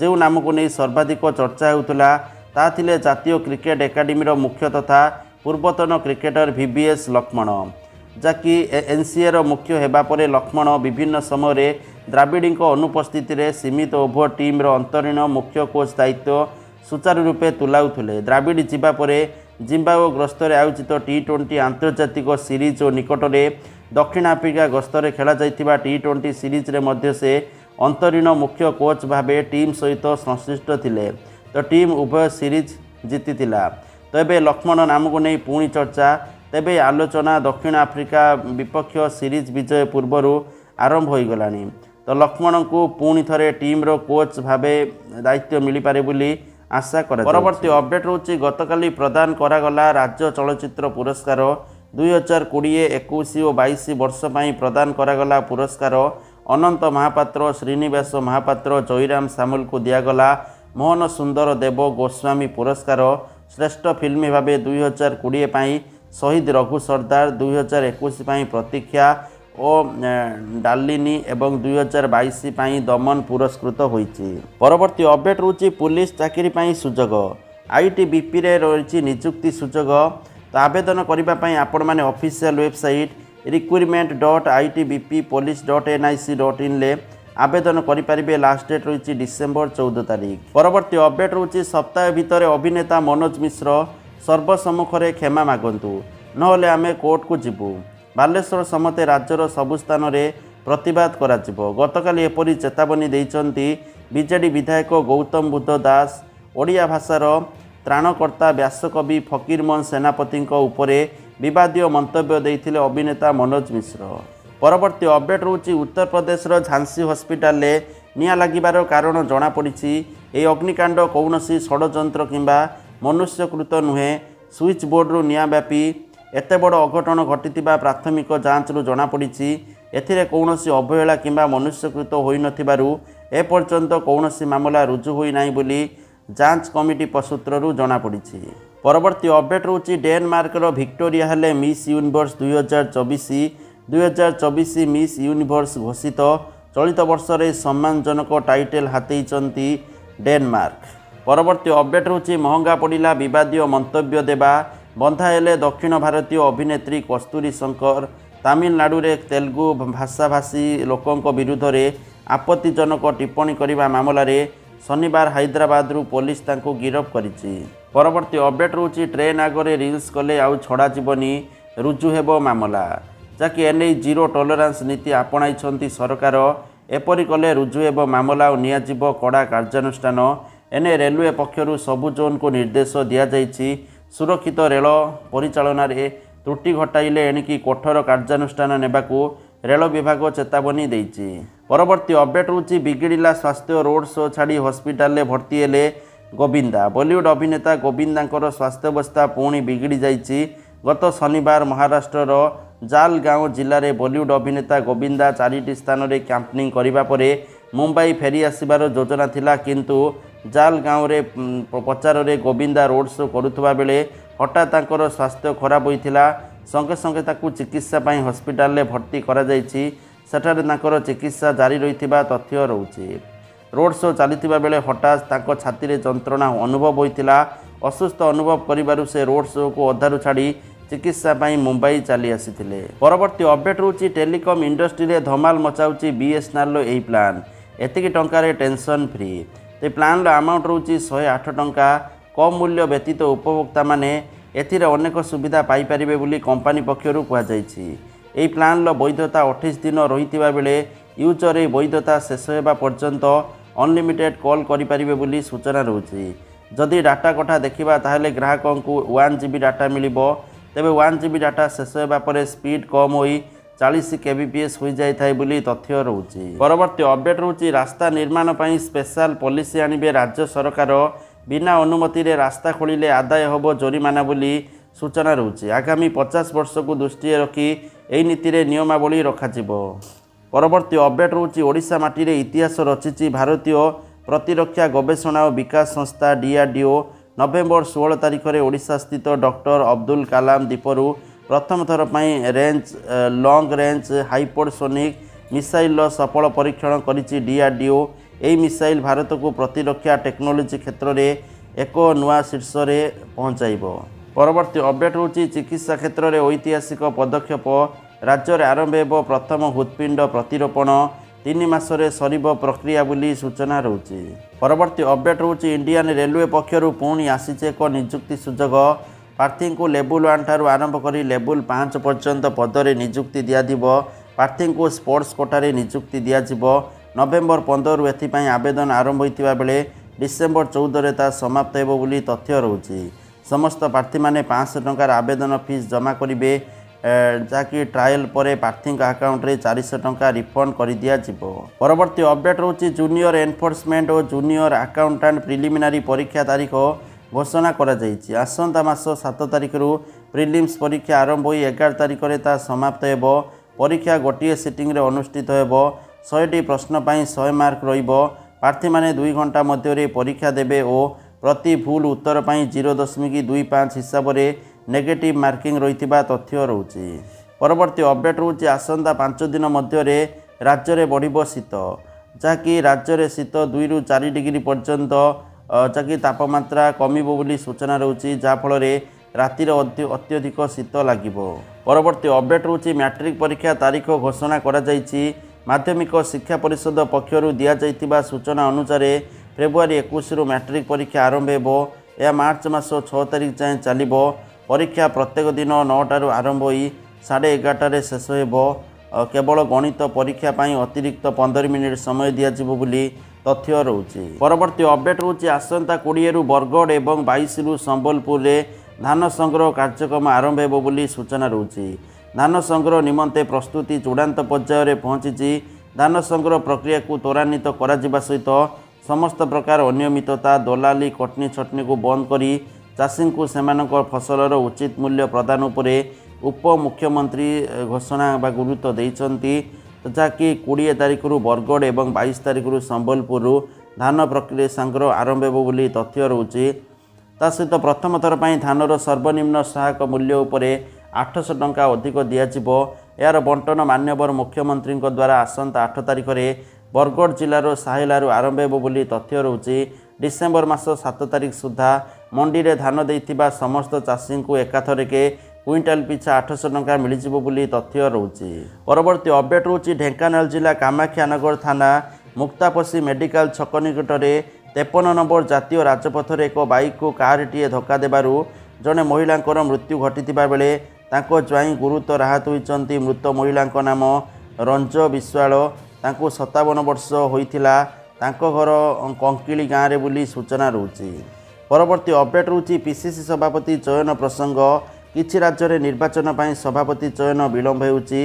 ଯେଉଁ ନାମକୁ ନେଇ ସର୍ବାଧିକ ଚର୍ଚ୍ଚା ହେଉଥିଲା ତାହା ଥିଲେ ଜାତୀୟ କ୍ରିକେଟ୍ ଏକାଡେମୀର ମୁଖ୍ୟ ତଥା ପୂର୍ବତନ କ୍ରିକେଟର ଭିଭିଏସ୍ ଲକ୍ଷ୍ମଣ। ଯାହାକି ଏନ୍ସିଏର ମୁଖ୍ୟ ହେବା ପରେ ଲକ୍ଷ୍ମଣ ବିଭିନ୍ନ ସମୟରେ ଦ୍ରାବିଡ଼ଙ୍କ ଅନୁପସ୍ଥିତିରେ ସୀମିତ ଓଭର ଟିମ୍ର ଅନ୍ତରୀଣ ମୁଖ୍ୟ କୋଚ୍ ଦାୟିତ୍ୱ ସୁଚାରୁ ରୂପେ ତୁଲାଉଥିଲେ। ଦ୍ରାବିଡ଼ ଯିବା ପରେ ଜିମ୍ବାଓ ଗସ୍ତରେ ଆୟୋଜିତ ଟି ଟ୍ୱେଣ୍ଟି ଆନ୍ତର୍ଜାତିକ ସିରିଜ୍ ଓ ନିକଟରେ ଦକ୍ଷିଣ ଆଫ୍ରିକା ଗସ୍ତରେ ଖେଳାଯାଇଥିବା ଟି ଟ୍ୱେଣ୍ଟି ସିରିଜ୍ରେ ମଧ୍ୟ ସେ ଅନ୍ତରୀଣ ମୁଖ୍ୟ କୋଚ୍ ଭାବେ ଟିମ୍ ସହିତ ସଂଶ୍ଳିଷ୍ଟ ଥିଲେ। ତ ଟିମ୍ ଉଭୟ ସିରିଜ୍ ଜିତିଥିଲା। ତ ଏବେ ଲକ୍ଷ୍ମଣ ନାମକୁ ନେଇ ପୁଣି ଚର୍ଚ୍ଚା। ତେବେ ଆଲୋଚନା ଦକ୍ଷିଣ ଆଫ୍ରିକା ବିପକ୍ଷ ସିରିଜ୍ ବିଜୟ ପୂର୍ବରୁ ଆରମ୍ଭ ହୋଇଗଲାଣି। ତ ଲକ୍ଷ୍ମଣଙ୍କୁ ପୁଣି ଥରେ ଟିମ୍ର କୋଚ୍ ଭାବେ ଦାୟିତ୍ୱ ମିଳିପାରେ ବୋଲି ଆଶା କରା ପରବର୍ତ୍ତୀ ଅପଡେଟ୍ ହେଉଛି ଗତକାଲି ପ୍ରଦାନ କରାଗଲା ରାଜ୍ୟ ଚଳଚ୍ଚିତ୍ର ପୁରସ୍କାର। ଦୁଇହଜାର କୋଡ଼ିଏ ଏକୋଇଶ ଓ ବାଇଶ ବର୍ଷ ପାଇଁ ପ୍ରଦାନ କରାଗଲା ପୁରସ୍କାର। ଅନନ୍ତ ମହାପାତ୍ର ଶ୍ରୀନିବାସ ମହାପାତ୍ର ଜୟରାମ ସାମଲଙ୍କୁ ଦିଆଗଲା ମୋହନ ସୁନ୍ଦର ଦେବ ଗୋସ୍ୱାମୀ ପୁରସ୍କାର। ଶ୍ରେଷ୍ଠ ଫିଲ୍ମ ଭାବେ ଦୁଇହଜାର କୋଡ଼ିଏ ପାଇଁ ଶହୀଦ ରଘୁ ସର୍ଦ୍ଦାର ଦୁଇହଜାର ଏକୋଇଶ ପାଇଁ ପ୍ରତୀକ୍ଷା ଓ ଡାଲିନି ଏବଂ ଦୁଇହଜାର ବାଇଶ ପାଇଁ ଦମନ ପୁରସ୍କୃତ ହୋଇଛି ପରବର୍ତ୍ତୀ ଅପଡେଟ୍ ହେଉଛି ପୁଲିସ ଚାକିରି ପାଇଁ ସୁଯୋଗ ଆଇଟିବିପିରେ ରହିଛି ନିଯୁକ୍ତି ସୁଯୋଗ ତ ଆବେଦନ କରିବା ପାଇଁ ଆପଣମାନେ official website recruitment dot I T B P police dot N I C dot ଇନ୍ରେ ଆବେଦନ କରିପାରିବେ ଲାଷ୍ଟ ଡେଟ୍ ରହିଛି ଡିସେମ୍ବର ଚଉଦ ତାରିଖ ପରବର୍ତ୍ତୀ ଅପଡେଟ୍ ହେଉଛି ସପ୍ତାହ ଭିତରେ ଅଭିନେତା ମନୋଜ ମିଶ୍ର ସର୍ବସମ୍ମୁଖରେ କ୍ଷମା ମାଗନ୍ତୁ ନହେଲେ ଆମେ କୋର୍ଟକୁ ଯିବୁ। ବାଲେଶ୍ୱର ସମେତ ରାଜ୍ୟର ସବୁ ସ୍ଥାନରେ ପ୍ରତିବାଦ କରାଯିବ। ଗତକାଲି ଏପରି ଚେତାବନୀ ଦେଇଛନ୍ତି ବିଜେଡି ବିଧାୟକ ଗୌତମ ବୁଦ୍ଧ ଦାସ ଓଡ଼ିଆ ଭାଷାର ତ୍ରାଣକର୍ତ୍ତା ବ୍ୟାସକବି ଫକୀରମୋହନ ସେନାପତିଙ୍କ ଉପରେ ବିବାଦୀୟ ମନ୍ତବ୍ୟ ଦେଇଥିଲେ ଅଭିନେତା ମନୋଜ ମିଶ୍ର। ପରବର୍ତ୍ତୀ ଅପଡେଟ୍ ରହୁଛି ଉତ୍ତରପ୍ରଦେଶର ଝାନ୍ସୀ ହସ୍ପିଟାଲରେ। ନିଆଁ ଲାଗିବାର କାରଣ ଜଣାପଡ଼ିଛି। ଏହି ଅଗ୍ନିକାଣ୍ଡ କୌଣସି ଷଡ଼ଯନ୍ତ୍ର କିମ୍ବା ମନୁଷ୍ୟକୃତ ନୁହେଁ। ସୁଇଚ୍ ବୋର୍ଡରୁ ନିଆଁ ବ୍ୟାପି ଏତେ ବଡ଼ ଅଘଟଣ ଘଟିଥିବା ପ୍ରାଥମିକ ଯାଞ୍ଚରୁ ଜଣାପଡ଼ିଛି। ଏଥିରେ କୌଣସି ଅବହେଳା କିମ୍ବା ମନୁଷ୍ୟକୃତ ହୋଇନଥିବାରୁ ଏପର୍ଯ୍ୟନ୍ତ କୌଣସି ମାମଲା ରୁଜୁ ହୋଇନାହିଁ ବୋଲି ଯାଞ୍ଚ କମିଟି ସୂତ୍ରରୁ ଜଣାପଡ଼ିଛି। ପରବର୍ତ୍ତୀ ଅପଡେଟ୍ ରହୁଛି ଡେନମାର୍କର ଭିକ୍ଟୋରିଆ ହେଲେ ମିସ୍ ୟୁନିଭର୍ସ ଦୁଇହଜାର ଚବିଶ ଦୁଇହଜାର ଚବିଶ ମିସ୍ ୟୁନିଭର୍ସ ଘୋଷିତ ଚଳିତ ବର୍ଷରେ ସମ୍ମାନଜନକ ଟାଇଟେଲ୍ ହାତେଇଛନ୍ତି ଡେନମାର୍କ। ପରବର୍ତ୍ତୀ ଅପଡେଟ୍ ହେଉଛି ମହଙ୍ଗା ପଡ଼ିଲା ବିବାଦୀୟ ମନ୍ତବ୍ୟ ଦେବା। ବନ୍ଧା ହେଲେ ଦକ୍ଷିଣ ଭାରତୀୟ ଅଭିନେତ୍ରୀ କସ୍ତୁରୀ ଶଙ୍କର। ତାମିଲନାଡୁରେ ତେଲୁଗୁ ଭାଷାଭାଷୀ ଲୋକଙ୍କ ବିରୁଦ୍ଧରେ ଆପତ୍ତିଜନକ ଟିପ୍ପଣୀ କରିବା ମାମଲାରେ ଶନିବାର ହାଇଦ୍ରାବାଦରୁ ପୋଲିସ ତାଙ୍କୁ ଗିରଫ କରିଛି। ପରବର୍ତ୍ତୀ ଅପଡେଟ୍ ରହୁଛି ଟ୍ରେନ୍ ଆଗରେ ରିଲ୍ସ କଲେ ଆଉ ଛଡ଼ାଯିବନି। ରୁଜୁ ହେବ ମାମଲା। ଯାହାକି ଏନେଇ ଜିରୋ ଟଲରାନ୍ସ ନୀତି ଆପଣାଇଛନ୍ତି ସରକାର। ଏପରି କଲେ ରୁଜୁ ହେବ ମାମଲା ଓ ନିଆଯିବ କଡ଼ା କାର୍ଯ୍ୟାନୁଷ୍ଠାନ। ଏନେ ରେଲୱେ ପକ୍ଷରୁ ସବୁ ଜୋନ୍କୁ ନିର୍ଦ୍ଦେଶ ଦିଆଯାଇଛି। ସୁରକ୍ଷିତ ରେଳ ପରିଚାଳନାରେ ତ୍ରୁଟି ଘଟାଇଲେ ଏଣିକି କଠୋର କାର୍ଯ୍ୟାନୁଷ୍ଠାନ ନେବାକୁ ରେଳ ବିଭାଗ ଚେତାବନୀ ଦେଇଛି। ପରବର୍ତ୍ତୀ ଅପଡେଟ୍ ହେଉଛି ବିଗିଡ଼ିଲା ସ୍ୱାସ୍ଥ୍ୟ ରୋଡ୍ ଶୋ ଛାଡ଼ି ହସ୍ପିଟାଲରେ ଭର୍ତ୍ତି ହେଲେ ଗୋବିନ୍ଦା। ବଲିଉଡ୍ ଅଭିନେତା ଗୋବିନ୍ଦାଙ୍କର ସ୍ୱାସ୍ଥ୍ୟାବସ୍ଥା ପୁଣି ବିଗିଡ଼ି ଯାଇଛି। ଗତ ଶନିବାର ମହାରାଷ୍ଟ୍ରର ଜାଲଗାଓଁ ଜିଲ୍ଲାରେ ବଲିଉଡ୍ ଅଭିନେତା ଗୋବିନ୍ଦା ଚାରିଟି ସ୍ଥାନରେ କ୍ୟାମ୍ପିଂ କରିବା ପରେ ମୁମ୍ବାଇ ଫେରି ଆସିବାର ଯୋଜନା ଥିଲା। କିନ୍ତୁ ଜାଲଗାଓଁରେ ପ୍ରଚାରରେ ଗୋବିନ୍ଦା ରୋଡ୍ ଶୋ କରୁଥିବା ବେଳେ ହଠାତ୍ ତାଙ୍କର ସ୍ୱାସ୍ଥ୍ୟ ଖରାପ ହୋଇଥିଲା। ସଙ୍ଗେ ସଙ୍ଗେ ତାକୁ ଚିକିତ୍ସା ପାଇଁ ହସ୍ପିଟାଲରେ ଭର୍ତ୍ତି କରାଯାଇଛି। ସେଠାରେ ତାଙ୍କର ଚିକିତ୍ସା ଜାରି ରହିଥିବା ତଥ୍ୟ ରହୁଛି। ରୋଡ୍ ଶୋ ଚାଲିଥିବା ବେଳେ ହଠାତ୍ ତାଙ୍କ ଛାତିରେ ଯନ୍ତ୍ରଣା ଅନୁଭବ ହୋଇଥିଲା। ଅସୁସ୍ଥ ଅନୁଭବ କରିବାରୁ ସେ ରୋଡ୍ ଶୋକୁ ଅଧାରୁ ଛାଡ଼ି ଚିକିତ୍ସା ପାଇଁ ମୁମ୍ବାଇ ଚାଲି ଆସିଥିଲେ। ପରବର୍ତ୍ତୀ ଅପଡେଟ୍ ରହୁଛି ଟେଲିକମ୍ ଇଣ୍ଡଷ୍ଟ୍ରିରେ ଧମାଲ ମଚାଉଛି ବିଏସ୍ଏନ୍ଏଲ୍ର ଏହି ପ୍ଲାନ୍। ଏତିକି ଟଙ୍କାରେ ଟେନସନ୍ ଫ୍ରି। ଏ ପ୍ଲାନ୍ର ଆମାଉଣ୍ଟ ରହୁଛି ଶହେ ଆଠ ଟଙ୍କା। କମ୍ ମୂଲ୍ୟ ବ୍ୟତୀତ ଉପଭୋକ୍ତାମାନେ ଏଥିରେ ଅନେକ ସୁବିଧା ପାଇପାରିବେ ବୋଲି କମ୍ପାନୀ ପକ୍ଷରୁ କୁହାଯାଇଛି। ଏହି ପ୍ଲାନ୍ର ବୈଧତା ଅଠେଇଶ ଦିନ ରହିଥିବା ବେଳେ ୟୁଜର୍ ଏହି ବୈଧତା ଶେଷ ହେବା ପର୍ଯ୍ୟନ୍ତ ଅନଲିମିଟେଡ୍ କଲ୍ କରିପାରିବେ ବୋଲି ସୂଚନା ରହୁଛି। ଯଦି ଡାଟା କଥା ଦେଖିବା ତାହେଲେ ଗ୍ରାହକଙ୍କୁ ୱାନ୍ ଜି ବି ଡାଟା ମିଳିବ। ତେବେ ୱାନ୍ ଜି ବି ଡାଟା ଶେଷ ହେବା ପରେ ସ୍ପିଡ୍ କମ୍ ହୋଇ ଚାଳିଶ କେବିପିଏସ୍ ହୋଇଯାଇଥାଏ ବୋଲି ତଥ୍ୟ ରହୁଛି। ପରବର୍ତ୍ତୀ ଅପଡେଟ୍ ରହୁଛି ରାସ୍ତା ନିର୍ମାଣ ପାଇଁ ସ୍ପେଶାଲ ପଲିସି ଆଣିବେ ରାଜ୍ୟ ସରକାର। ବିନା ଅନୁମତିରେ ରାସ୍ତା ଖୋଳିଲେ ଆଦାୟ ହେବ ଜୋରିମାନା ବୋଲି ସୂଚନା ରହୁଛି। ଆଗାମୀ ପଚାଶ ବର୍ଷକୁ ଦୃଷ୍ଟିରେ ରଖି ଏହି ନୀତିରେ ନିୟମାବଳୀ ରଖାଯିବ। ପରବର୍ତ୍ତୀ ଅପଡେଟ୍ ରହୁଛି ଓଡ଼ିଶା ମାଟିରେ ଇତିହାସ ରଚିଛି ଭାରତୀୟ ପ୍ରତିରକ୍ଷା ଗବେଷଣା ଓ ବିକାଶ ସଂସ୍ଥା ଡିଆର୍ଡିଓ। ନଭେମ୍ବର ଷୋହଳ ତାରିଖରେ ଓଡ଼ିଶାସ୍ଥିତ ଡକ୍ଟର ଅବଦୁଲ କାଲାମ ଦ୍ୱୀପରୁ ପ୍ରଥମ ଥର ପାଇଁ ରେଞ୍ଜ ଲଙ୍ଗ୍ ରେଞ୍ଜ ହାଇପରସୋନିକ୍ ମିସାଇଲର ସଫଳ ପରୀକ୍ଷଣ କରିଛି ଡିଆର୍ଡିଓ। ଏହି ମିସାଇଲ୍ ଭାରତକୁ ପ୍ରତିରକ୍ଷା ଟେକ୍ନୋଲୋଜି କ୍ଷେତ୍ରରେ ଏକ ନୂଆ ଶୀର୍ଷରେ ପହଞ୍ଚାଇବ। ପରବର୍ତ୍ତୀ ଅପଡେଟ୍ ହେଉଛି ଚିକିତ୍ସା କ୍ଷେତ୍ରରେ ଐତିହାସିକ ପଦକ୍ଷେପ। ରାଜ୍ୟରେ ଆରମ୍ଭ ହେବ ପ୍ରଥମ ହୃତ୍ପିଣ୍ଡ ପ୍ରତିରୋପଣ। ତିନି ମାସରେ ସରିବ ପ୍ରକ୍ରିୟା ବୋଲି ସୂଚନା ରହୁଛି। ପରବର୍ତ୍ତୀ ଅପଡେଟ୍ ରହୁଛି ଇଣ୍ଡିଆନ୍ ରେଲୱେ ପକ୍ଷରୁ ପୁଣି ଆସିଛି ଏକ ନିଯୁକ୍ତି ସୁଯୋଗ। ପ୍ରାର୍ଥୀଙ୍କୁ ଲେବୁଲ୍ ୱାନ୍ ଠାରୁ ଆରମ୍ଭ କରି ଲେବୁଲ୍ ପାଞ୍ଚ ପର୍ଯ୍ୟନ୍ତ ପଦରେ ନିଯୁକ୍ତି ଦିଆଯିବ। ପ୍ରାର୍ଥୀଙ୍କୁ ସ୍ପୋର୍ଟସ୍ କୋଟାରେ ନିଯୁକ୍ତି ଦିଆଯିବ। ନଭେମ୍ବର ପନ୍ଦରରୁ ଏଥିପାଇଁ ଆବେଦନ ଆରମ୍ଭ ହୋଇଥିବା ବେଳେ ଡିସେମ୍ବର ଚଉଦରେ ତାହା ସମାପ୍ତ ହେବ ବୋଲି ତଥ୍ୟ ରହୁଛି। ସମସ୍ତ ପ୍ରାର୍ଥୀମାନେ ପାଞ୍ଚଶହ ଟଙ୍କାର ଆବେଦନ ଫିସ୍ ଜମା କରିବେ। ଯାହାକି ଟ୍ରାଏଲ୍ ପରେ ପ୍ରାର୍ଥୀଙ୍କ ଆକାଉଣ୍ଟରେ ଚାରିଶହ ଟଙ୍କା ରିଫଣ୍ଡ କରିଦିଆଯିବ। ପରବର୍ତ୍ତୀ ଅପଡେଟ୍ ରହୁଛି ଜୁନିୟର ଏନଫୋର୍ସମେଣ୍ଟ ଓ ଜୁନିୟର ଆକାଉଣ୍ଟାଣ୍ଟ ପ୍ରିଲିମିନାରୀ ପରୀକ୍ଷା ତାରିଖ ଘୋଷଣା କରାଯାଇଛି। ଆସନ୍ତା ମାସ ସାତ ତାରିଖରୁ ପ୍ରିଲିମ୍ସ ପରୀକ୍ଷା ଆରମ୍ଭ ହୋଇ ଏଗାର ତାରିଖରେ ତାହା ସମାପ୍ତ ହେବ। ପରୀକ୍ଷା ଗୋଟିଏ ସିଟିଂରେ ଅନୁଷ୍ଠିତ ହେବ। ଶହେଟି ପ୍ରଶ୍ନ ପାଇଁ ଶହେ ମାର୍କ ରହିବ। ପ୍ରାର୍ଥୀମାନେ ଦୁଇ ଘଣ୍ଟା ମଧ୍ୟରେ ପରୀକ୍ଷା ଦେବେ ଓ ପ୍ରତି ଭୁଲ ଉତ୍ତର ପାଇଁ ଜିରୋ ଦଶମିକ ଦୁଇ ପାଞ୍ଚ ହିସାବରେ ନେଗେଟିଭ୍ ମାର୍କିଂ ରହିଥିବା ତଥ୍ୟ ରହୁଛି। ପରବର୍ତ୍ତୀ ଅପଡେଟ୍ ରହୁଛି ଆସନ୍ତା ପାଞ୍ଚ ଦିନ ମଧ୍ୟରେ ରାଜ୍ୟରେ ବଢ଼ିବ ଶୀତ। ଯାହାକି ରାଜ୍ୟରେ ଶୀତ ଦୁଇରୁ ଚାରି ଡିଗ୍ରୀ ପର୍ଯ୍ୟନ୍ତ ଯାହାକି ତାପମାତ୍ରା କମିବ ବୋଲି ସୂଚନା ରହୁଛି ଯାହାଫଳରେ ରାତିରେ ଅତ୍ୟ- ଅତ୍ୟଧିକ ଶୀତ ଲାଗିବ। ପରବର୍ତ୍ତୀ ଅପଡେଟ୍ ରହୁଛି ମ୍ୟାଟ୍ରିକ୍ ପରୀକ୍ଷା ତାରିଖ ଘୋଷଣା କରାଯାଇଛି। ମାଧ୍ୟମିକ ଶିକ୍ଷା ପରିଷଦ ପକ୍ଷରୁ ଦିଆଯାଇଥିବା ସୂଚନା ଅନୁସାରେ ଫେବୃଆରୀ ଏକୋଇଶରୁ ମ୍ୟାଟ୍ରିକ୍ ପରୀକ୍ଷା ଆରମ୍ଭ ହେବ। ଏହା ମାର୍ଚ୍ଚ ମାସ ଛଅ ତାରିଖ ଯାଏଁ ଚାଲିବ। ପରୀକ୍ଷା ପ୍ରତ୍ୟେକ ଦିନ ନଅଟାରୁ ଆରମ୍ଭ ହୋଇ ସାଢ଼େ ଏଗାରଟାରେ ଶେଷ ହେବ। କେବଳ ଗଣିତ ପରୀକ୍ଷା ପାଇଁ ଅତିରିକ୍ତ ପନ୍ଦର ମିନିଟ୍ ସମୟ ଦିଆଯିବ ବୋଲି ତଥ୍ୟ ରହୁଛି। ପରବର୍ତ୍ତୀ ଅପଡେଟ୍ ରହୁଛି ଆସନ୍ତା କୋଡ଼ିଏରୁ ବରଗଡ଼ ଏବଂ ବାଇଶରୁ ସମ୍ବଲପୁରରେ ଧାନ ସଂଗ୍ରହ କାର୍ଯ୍ୟକ୍ରମ ଆରମ୍ଭ ହେବ ବୋଲି ସୂଚନା ରହୁଛି। ଧାନ ସଂଗ୍ରହ ନିମନ୍ତେ ପ୍ରସ୍ତୁତି ଚୂଡ଼ାନ୍ତ ପର୍ଯ୍ୟାୟରେ ପହଞ୍ଚିଛି। ଧାନ ସଂଗ୍ରହ ପ୍ରକ୍ରିୟାକୁ ତ୍ୱରାନ୍ୱିତ କରାଯିବା ସହିତ ସମସ୍ତ ପ୍ରକାର ଅନିୟମିତତା ଦଲାଲି କଟନୀ ଛଟନୀକୁ ବନ୍ଦ କରି ଚାଷୀଙ୍କୁ ସେମାନଙ୍କ ଫସଲର ଉଚିତ ମୂଲ୍ୟ ପ୍ରଦାନ ଉପରେ ଉପମୁଖ୍ୟମନ୍ତ୍ରୀ ଘୋଷଣା ବା ଗୁରୁତ୍ୱ ଦେଇଛନ୍ତି। ଯାହାକି କୋଡ଼ିଏ ତାରିଖରୁ ବରଗଡ଼ ଏବଂ ବାଇଶ ତାରିଖରୁ ସମ୍ବଲପୁରରୁ ଧାନ ପ୍ରକ୍ରିୟା ସଂଗ୍ରହ ଆରମ୍ଭ ହେବ ବୋଲି ତଥ୍ୟ ରହୁଛି। ତା ସହିତ ପ୍ରଥମ ଥର ପାଇଁ ଧାନର ସର୍ବନିମ୍ନ ସହାୟକ ମୂଲ୍ୟ ଉପରେ ଆଠଶହ ଟଙ୍କା ଅଧିକ ଦିଆଯିବ। ଏହାର ବଣ୍ଟନ ମାନ୍ୟବର ମୁଖ୍ୟମନ୍ତ୍ରୀଙ୍କ ଦ୍ୱାରା ଆସନ୍ତା ଆଠ ତାରିଖରେ ବରଗଡ଼ ଜିଲ୍ଲାର ସାହେଲାରୁ ଆରମ୍ଭ ହେବ ବୋଲି ତଥ୍ୟ ରହୁଛି। ଡିସେମ୍ବର ମାସ ସାତ ତାରିଖ ସୁଦ୍ଧା ମଣ୍ଡିରେ ଧାନ ଦେଇଥିବା ସମସ୍ତ ଚାଷୀଙ୍କୁ ଏକାଥରକେ କୁଇଣ୍ଟାଲ ପିଛା ଆଠଶହ ଟଙ୍କା ମିଳିଯିବ ବୋଲି ତଥ୍ୟ ରହୁଛି। ପରବର୍ତ୍ତୀ ଅପଡେଟ୍ ରହୁଛି ଢେଙ୍କାନାଳ ଜିଲ୍ଲା କାମାକ୍ଷାନଗର ଥାନା ମୁକ୍ତାପସି ମେଡିକାଲ ଛକ ନିକଟରେ ତେପନ ନମ୍ବର ଜାତୀୟ ରାଜପଥରେ ଏକ ବାଇକ୍କୁ କାରଟିଏ ଧକ୍କା ଦେବାରୁ ଜଣେ ମହିଳାଙ୍କର ମୃତ୍ୟୁ ଘଟିଥିବା ବେଳେ ତାଙ୍କ ଜ୍ୱାଇଁ ଗୁରୁତର ଆହତ ହୋଇଛନ୍ତି। ମୃତ ମହିଳାଙ୍କ ନାମ ରଞ୍ଜ ବିଶ୍ୱାଳ। ତାଙ୍କୁ ସତାବନ ବର୍ଷ ହୋଇଥିଲା ତାଙ୍କ ଘର କଙ୍କିଳି ଗାଁରେ ବୋଲି ସୂଚନା ରହୁଛି। ପରବର୍ତ୍ତୀ ଅପଡେଟ୍ ରହୁଛି ପିସିସି ସଭାପତି ଚୟନ ପ୍ରସଙ୍ଗ। କିଛି ରାଜ୍ୟରେ ନିର୍ବାଚନ ପାଇଁ ସଭାପତି ଚୟନ ବିଳମ୍ବ ହେଉଛି।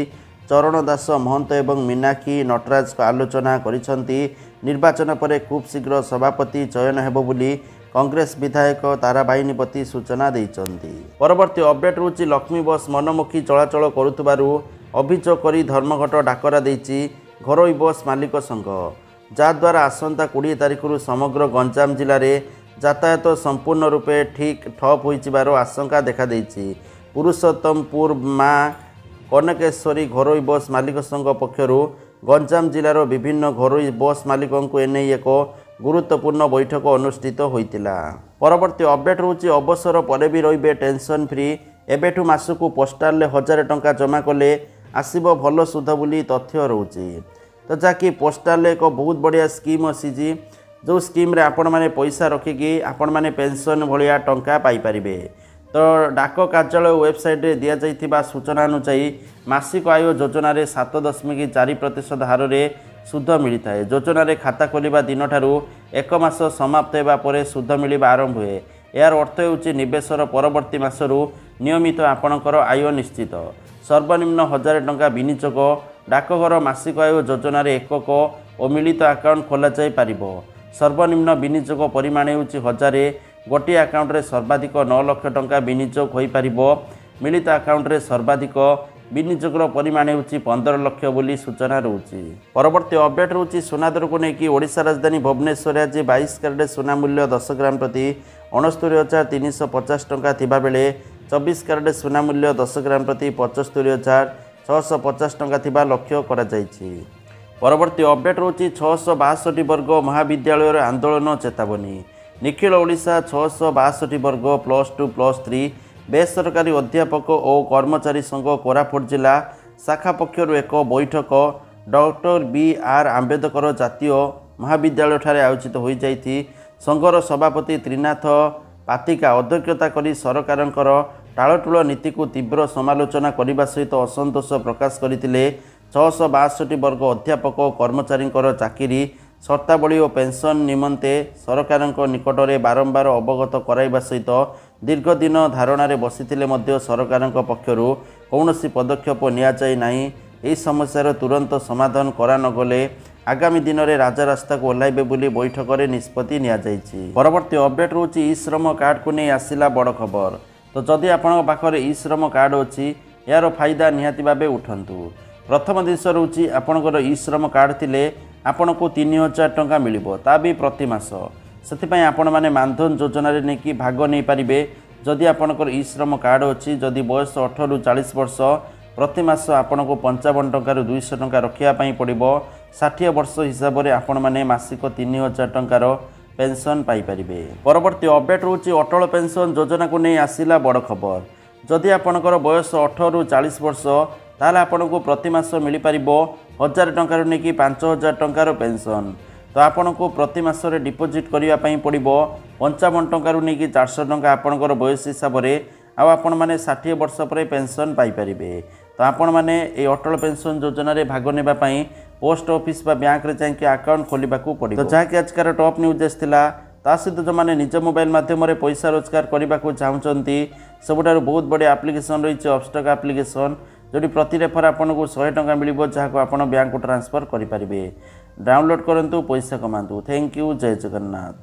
ଚରଣ ଦାସ ମହନ୍ତ ଏବଂ ମୀନାକ୍ଷୀ ନଟରାଜଙ୍କ ଆଲୋଚନା କରିଛନ୍ତି। ନିର୍ବାଚନ ପରେ ଖୁବ୍ ଶୀଘ୍ର ସଭାପତି ଚୟନ ହେବ ବୋଲି କଂଗ୍ରେସ ବିଧାୟକ ତାରା ବାହିନୀପତି ସୂଚନା ଦେଇଛନ୍ତି। ପରବର୍ତ୍ତୀ ଅପଡେଟ୍ ରହୁଛି ଲକ୍ଷ୍ମୀ ବସ୍ ମନମୁଖୀ ଚଳାଚଳ କରୁଥିବାରୁ ଅଭିଯୋଗ କରି ଧର୍ମଘଟ ଡାକରା ଦେଇଛି ଘରୋଇ ବସ୍ ମାଲିକ ସଂଘ। ଯାହାଦ୍ୱାରା ଆସନ୍ତା କୋଡ଼ିଏ ତାରିଖରୁ ସମଗ୍ର ଗଞ୍ଜାମ ଜିଲ୍ଲାରେ ଯାତାୟାତ ସମ୍ପୂର୍ଣ୍ଣ ରୂପେ ଠିକ୍ ଠପ୍ ହୋଇଯିବାର ଆଶଙ୍କା ଦେଖାଦେଇଛି। ପୁରୁଷୋତ୍ତମପୁର ମା କନକେଶ୍ୱରୀ ଘରୋଇ ବସ୍ ମାଲିକ ସଂଘ ପକ୍ଷରୁ ଗଞ୍ଜାମ ଜିଲ୍ଲାର ବିଭିନ୍ନ ଘରୋଇ ବସ୍ ମାଲିକଙ୍କୁ ଏନେଇ ଏକ ଗୁରୁତ୍ୱପୂର୍ଣ୍ଣ ବୈଠକ ଅନୁଷ୍ଠିତ ହୋଇଥିଲା। ପରବର୍ତ୍ତୀ ଅପଡେଟ୍ ରହୁଛି ଅବସର ପରେ ବି ରହିବେ ଟେନସନ୍ ଫ୍ରି। ଏବେଠୁ ମାସକୁ ପୋଷ୍ଟାଲରେ ହଜାରେ ଟଙ୍କା ଜମା କଲେ ଆସିବ ଭଲ ସୁଧ ବୋଲି ତଥ୍ୟ ରହୁଛି। ତ ଯାହାକି ପୋଷ୍ଟାଲରେ ଏକ ବହୁତ ବଢ଼ିଆ ସ୍କିମ୍ ଆସିଛି ଯେଉଁ ସ୍କିମ୍ରେ ଆପଣମାନେ ପଇସା ରଖିକି ଆପଣମାନେ ପେନ୍ସନ୍ ଭଳିଆ ଟଙ୍କା ପାଇପାରିବେ। ତ ଡାକ କାର୍ଯ୍ୟାଳୟ ୱେବସାଇଟ୍ରେ ଦିଆଯାଇଥିବା ସୂଚନା ଅନୁଯାୟୀ ମାସିକ ଆୟ ଯୋଜନାରେ ସାତ ଦଶମିକ ଚାରି ପ୍ରତିଶତ ହାରରେ ସୁଧ ମିଳିଥାଏ। ଯୋଜନାରେ ଖାତା ଖୋଲିବା ଦିନଠାରୁ ଏକ ମାସ ସମାପ୍ତ ହେବା ପରେ ସୁଧ ମିଳିବା ଆରମ୍ଭ ହୁଏ। ଏହାର ଅର୍ଥ ହେଉଛି ନିବେଶର ପରବର୍ତ୍ତୀ ମାସରୁ ନିୟମିତ ଆପଣଙ୍କର ଆୟ ନିଶ୍ଚିତ। ସର୍ବନିମ୍ନ ହଜାରେ ଟଙ୍କା ବିନିଯୋଗ ଡାକଘର ମାସିକ ଆୟ ଯୋଜନାରେ ଏକକ ଓ ମିଳିତ ଆକାଉଣ୍ଟ ଖୋଲାଯାଇପାରିବ ସର୍ବନିମ୍ନ ବିନିଯୋଗ ପରିମାଣ ହେଉଛି ହଜାରେ। ଗୋଟିଏ ଆକାଉଣ୍ଟରେ ସର୍ବାଧିକ ନଅ ଲକ୍ଷ ଟଙ୍କା ବିନିଯୋଗ ହୋଇପାରିବ। ମିଳିତ ଆକାଉଣ୍ଟରେ ସର୍ବାଧିକ ବିନିଯୋଗର ପରିମାଣ ହେଉଛି ପନ୍ଦର ଲକ୍ଷ ବୋଲି ସୂଚନା ରହୁଛି। ପରବର୍ତ୍ତୀ ଅପଡେଟ୍ ରହୁଛି ସୁନା ଦରକୁ ନେଇକି ଓଡ଼ିଶା ରାଜଧାନୀ ଭୁବନେଶ୍ୱରରେ ଆଜି ବାଇଶ କ୍ୟାରେଟ୍ ସୁନା ମୂଲ୍ୟ ଦଶ ଗ୍ରାମ ପ୍ରତି ଅଣସ୍ତରୀ ହଜାର ତିନିଶହ ପଚାଶ ଟଙ୍କା ଥିବାବେଳେ ଚବିଶ କ୍ୟାରେଟ୍ ସୁନା ମୂଲ୍ୟ ଦଶ ଗ୍ରାମ ପ୍ରତି ପଞ୍ଚସ୍ତରୀ ହଜାର ଛଅଶହ ପଚାଶ ଟଙ୍କା ଥିବା ଲକ୍ଷ୍ୟ କରାଯାଇଛି। ପରବର୍ତ୍ତୀ ଅପଡେଟ୍ ରହୁଛି ଛଅଶହ ବାଷଠି ବର୍ଗ ମହାବିଦ୍ୟାଳୟର ଆନ୍ଦୋଳନ ଚେତାବନୀ। ନିଖିଳ ଓଡ଼ିଶା ଛଅଶହ ବାଷଠି ବର୍ଗ ପ୍ଲସ୍ ଟୁ ପ୍ଲସ୍ ଥ୍ରୀ ବେସରକାରୀ ଅଧ୍ୟାପକ ଓ କର୍ମଚାରୀ ସଂଘ କୋରାପୁଟ ଜିଲ୍ଲା ଶାଖା ପକ୍ଷରୁ ଏକ ବୈଠକ ଡକ୍ଟର ବି ଆର୍ ଆମ୍ବେଦକର ଜାତୀୟ ମହାବିଦ୍ୟାଳୟଠାରେ ଆୟୋଜିତ ହୋଇଯାଇଛି। ସଂଘର ସଭାପତି ତ୍ରିନାଥ ପାତିକା ଅଧ୍ୟକ୍ଷତା କରି ସରକାରଙ୍କର ଟାଳଟୁଳ ନୀତିକୁ ତୀବ୍ର ସମାଲୋଚନା କରିବା ସହିତ ଅସନ୍ତୋଷ ପ୍ରକାଶ କରିଥିଲେ ଛଅଶହ ବାଷଠି ବର୍ଗ ଅଧ୍ୟାପକ ଓ କର୍ମଚାରୀଙ୍କର ଚାକିରି ସର୍ତ୍ତାବଳୀ ଓ ପେନ୍ସନ୍ ନିମନ୍ତେ ସରକାରଙ୍କ ନିକଟରେ ବାରମ୍ବାର ଅବଗତ କରାଇବା ସହିତ ଦୀର୍ଘ ଦିନ ଧାରଣାରେ ବସିଥିଲେ ମଧ୍ୟ ସରକାରଙ୍କ ପକ୍ଷରୁ କୌଣସି ପଦକ୍ଷେପ ନିଆଯାଇ ନାହିଁ। ଏହି ସମସ୍ୟାର ତୁରନ୍ତ ସମାଧାନ କରାନଗଲେ ଆଗାମୀ ଦିନରେ ରାଜରାସ୍ତାକୁ ଓହ୍ଲାଇବେ ବୋଲି ବୈଠକରେ ନିଷ୍ପତ୍ତି ନିଆଯାଇଛି। ପରବର୍ତ୍ତୀ ଅପଡେଟ୍ ରହୁଛି ଇ ଶ୍ରମ କାର୍ଡ଼କୁ ନେଇ ଆସିଲା ବଡ଼ ଖବର। ତ ଯଦି ଆପଣଙ୍କ ପାଖରେ ଇ ଶ୍ରମ କାର୍ଡ଼ ଅଛି ଏହାର ଫାଇଦା ନିହାତି ଭାବେ ଉଠନ୍ତୁ। ପ୍ରଥମ ଜିନିଷ ରହୁଛି ଆପଣଙ୍କର ଇ ଶ୍ରମ କାର୍ଡ଼ ଥିଲେ ଆପଣଙ୍କୁ ତିନି ହଜାର ଟଙ୍କା ମିଳିବ ତା ବି ପ୍ରତି ମାସ। ସେଥିପାଇଁ ଆପଣମାନେ ମାନଧନ ଯୋଜନାରେ ନେଇକି ଭାଗ ନେଇପାରିବେ। ଯଦି ଆପଣଙ୍କର ଇ ଶ୍ରମ କାର୍ଡ଼ ଅଛି ଯଦି ବୟସ ଅଠରରୁ ଚାଳିଶ ବର୍ଷ ପ୍ରତି ମାସ ଆପଣଙ୍କୁ ପଞ୍ଚାବନ ଟଙ୍କାରୁ ଦୁଇଶହ ଟଙ୍କା ରଖିବା ପାଇଁ ପଡ଼ିବ। ଷାଠିଏ ବର୍ଷ ହିସାବରେ ଆପଣମାନେ ମାସିକ ତିନି ହଜାର ଟଙ୍କାର ପେନ୍ସନ୍ ପାଇପାରିବେ ପରବର୍ତ୍ତୀ ଅପଡେଟ୍ ରହୁଛି ଅଟଳ ପେନ୍ସନ୍ ଯୋଜନାକୁ ନେଇ ଆସିଲା ବଡ଼ ଖବର। ଯଦି ଆପଣଙ୍କର ବୟସ ଅଠରରୁ ଚାଳିଶ ବର୍ଷ ତାହେଲେ ଆପଣଙ୍କୁ ପ୍ରତି ମାସ ମିଳିପାରିବ ହଜାର ଟଙ୍କାରୁ ନେଇକି ପାଞ୍ଚ ହଜାର ଟଙ୍କାର ପେନ୍ସନ୍ ତ ଆପଣଙ୍କୁ ପ୍ରତି ମାସରେ ଡିପୋଜିଟ୍ କରିବା ପାଇଁ ପଡ଼ିବ ପଞ୍ଚାବନ ଟଙ୍କାରୁ ନେଇକି ଚାରିଶହ ଟଙ୍କା ଆପଣଙ୍କର ବୟସ ହିସାବରେ ଆଉ ଆପଣମାନେ ଷାଠିଏ ବର୍ଷ ପରେ ପେନ୍ସନ୍ ପାଇପାରିବେ। ତ ଆପଣମାନେ ଏହି ଅଟଳ ପେନ୍ସନ୍ ଯୋଜନାରେ ଭାଗ ନେବା ପାଇଁ ପୋଷ୍ଟ ଅଫିସ୍ ବା ବ୍ୟାଙ୍କରେ ଯାଇକି ଆକାଉଣ୍ଟ ଖୋଲିବାକୁ ପଡ଼ିବ ତ ଯାହାକି ଆଜିକାର ଟପ୍ ନ୍ୟୁଜ୍ ଆସିଥିଲା ତା ସହିତ ଯେଉଁମାନେ ନିଜ ମୋବାଇଲ ମାଧ୍ୟମରେ ପଇସା ରୋଜଗାର କରିବାକୁ ଚାହୁଁଛନ୍ତି ସବୁଠାରୁ ବହୁତ ବଢ଼ିଆ ଆପ୍ଲିକେସନ୍ ରହିଛି ଅବଷ୍ଟକ୍ ଆପ୍ଲିକେସନ୍ ଯେଉଁଠି ପ୍ରତି ରେଫର ଆପଣଙ୍କୁ ଶହେ ଟଙ୍କା ମିଳିବ ଯାହାକୁ ଆପଣ ବ୍ୟାଙ୍କକୁ ଟ୍ରାନ୍ସଫର କରିପାରିବେ। ଡାଉନଲୋଡ଼୍ କରନ୍ତୁ ପଇସା କମାନ୍ତୁ। Thank you Jai Jagannath.